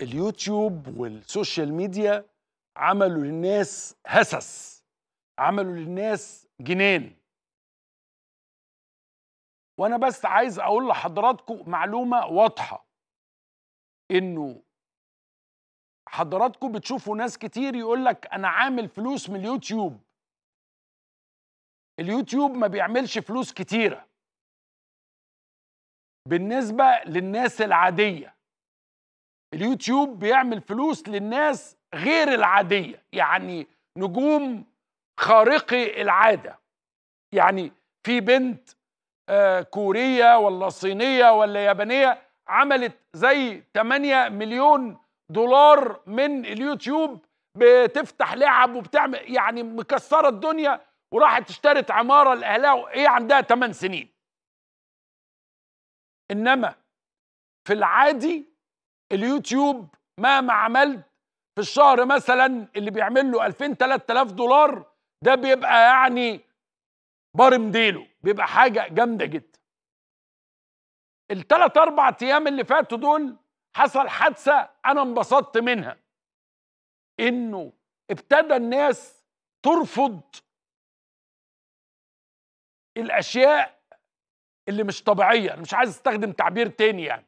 اليوتيوب وال social media عملوا للناس هسس عملوا للناس جنان. وأنا بس عايز أقول لحضراتكم معلومة واضحة إنه حضراتكم بتشوفوا ناس كتير يقول لك أنا عامل فلوس من اليوتيوب. اليوتيوب ما بيعملش فلوس كتيرة. بالنسبة للناس العادية اليوتيوب بيعمل فلوس للناس غير العادية يعني نجوم خارقي العادة. يعني في بنت آه، كورية ولا صينية ولا يابانية عملت زي 8 مليون دولار من اليوتيوب بتفتح لعب وبتعمل يعني مكسرة الدنيا وراحت اشترت عمارة لأهلها وهي عندها 8 سنين. إنما في العادي اليوتيوب مهما عملت في الشهر مثلا اللي بيعمل له 2000 3000 دولار ده بيبقى يعني بارم ديله بيبقى حاجة جامدة جدا. الثلاث أربع أيام اللي فاتوا دول حصل حادثة أنا انبسطت منها. إنه ابتدى الناس ترفض الأشياء اللي مش طبيعية أنا مش عايز أستخدم تعبير تاني يعني.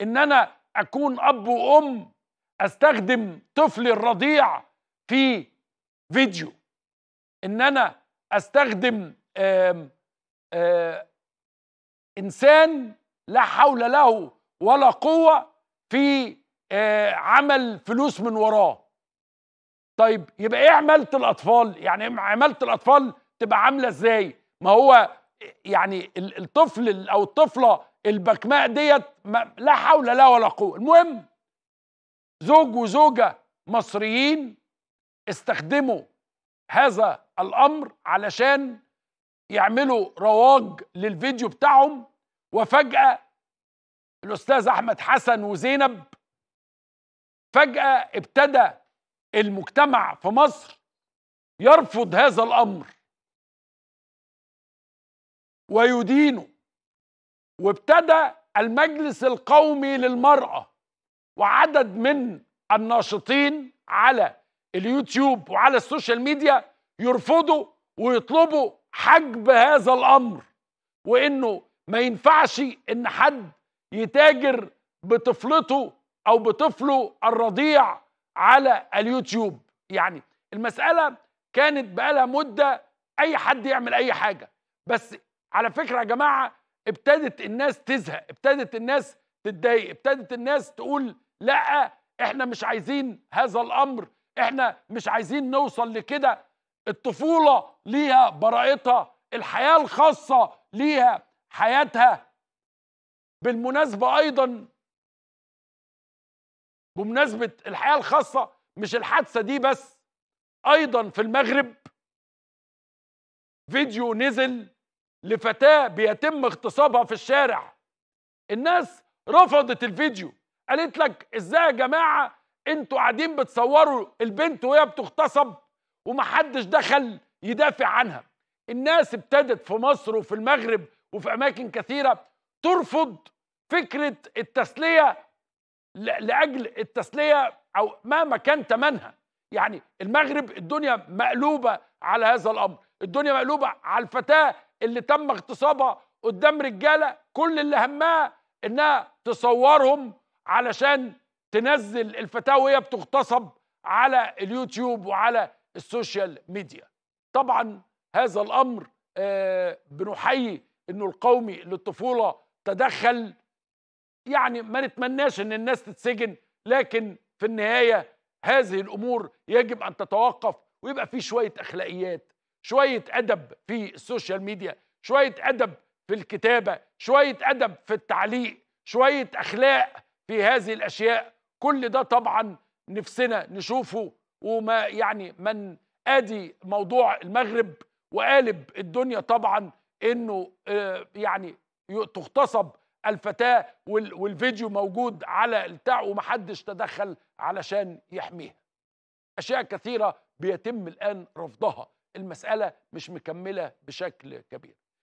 إن أنا أكون أب وأم أستخدم طفلي الرضيع في فيديو. إن أنا أستخدم آم آم إنسان لا حول له ولا قوة في عمل فلوس من وراه. طيب يبقى إيه عماله الأطفال؟ يعني عماله الأطفال تبقى عاملة إزاي؟ ما هو يعني ال- الطفل ال- أو الطفلة البكماء ديت لا حول لها ولا قوة. المهم زوج وزوجة مصريين استخدموا هذا الأمر علشان يعملوا رواج للفيديو بتاعهم وفجأة الأستاذ أحمد حسن وزينب فجأة ابتدى المجتمع في مصر يرفض هذا الأمر ويدينه. وابتدى المجلس القومي للمرأة وعدد من الناشطين على اليوتيوب وعلى ال social media يرفضوا ويطلبوا حجب هذا الأمر وإنه ما ينفعش إن حد يتاجر بطفلته أو بطفله الرضيع على اليوتيوب. يعني المسألة كانت بقالها مدة أي حد يعمل أي حاجة. بس على فكرة يا جماعة ابتدت الناس تزهق ابتدت الناس تتضايق ابتدت الناس تقول لا إحنا مش عايزين هذا الأمر إحنا مش عايزين نوصل لكده. الطفولة ليها براءتها الحياة الخاصة ليها حياتها. بالمناسبة أيضا بمناسبة الحياة الخاصة مش الحادثة دي بس أيضا في المغرب فيديو نزل لفتاة بيتم اغتصابها في الشارع. الناس رفضت الفيديو. قالت لك إزاي يا جماعة؟ أنتوا قاعدين بتصوروا البنت وهي بتغتصب ومحدش دخل يدافع عنها. الناس ابتدت في مصر وفي المغرب وفي أماكن كثيرة ترفض فكرة التسلية ل- لأجل التسلية أو مهما كان ثمنها يعني المغرب الدنيا مقلوبة على هذا الأمر. الدنيا مقلوبة على الفتاة اللي تم اغتصابها قدام رجالة كل اللي همها إنها تصورهم علشان تنزل الفتاه وهي بتغتصب على اليوتيوب وعلى ال social media. طبعا هذا الأمر آه، بنحيي إنه القومي للطفولة تدخل. يعني ما نتمناش إن الناس تتسجن لكن في النهاية هذه الأمور يجب أن تتوقف ويبقى في شوية أخلاقيات. شوية أدب في ال social media شوية أدب في الكتابة شوية أدب في التعليق شوية أخلاق في هذه الأشياء. كل ده طبعا نفسنا نشوفه وما يعني من آدي موضوع المغرب وقالب الدنيا طبعا إنه آه، يعني تغتصب الفتاة وال- والفيديو موجود على البتاع ومحدش تدخل علشان يحميها. أشياء كثيرة بيتم الآن رفضها. المسألة مش مكملة بشكل كبير.